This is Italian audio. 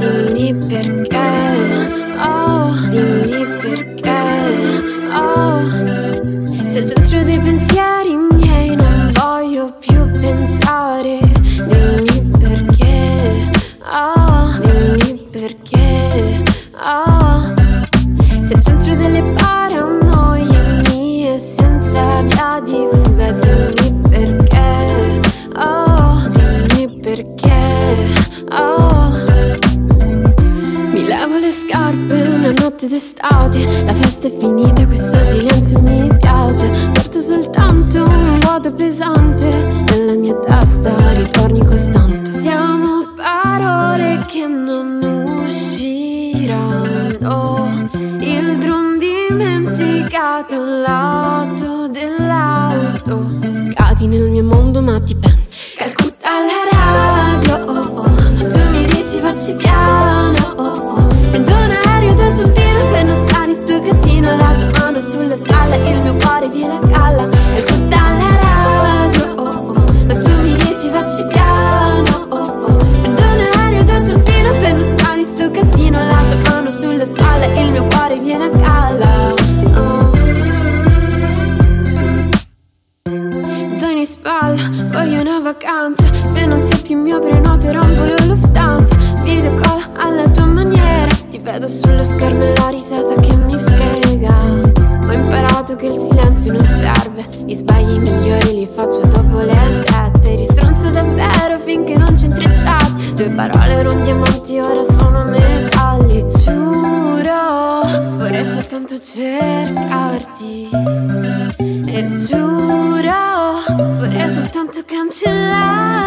mi perché notte d'estate. La festa è finita, questo silenzio mi piace. Porto soltanto un vuoto pesante Nella mia testa. Ritorni costante. Siamo parole che non usciranno. Il drum dimenticato lato dell'auto spalla, voglio una vacanza. Se non sei più mio prenoterò un volo Lufthansa. Video call alla tua maniera. Ti vedo sullo schermo e la risata che mi frega. Ho imparato che il silenzio non serve. Gli sbagli migliori li faccio dopo le sette. Ristronzo davvero finché non ci intrecciati Due parole erano diamanti, ora sono metalli. Giuro, vorrei soltanto cercarti. E giuro, vorrei soltanto 起来。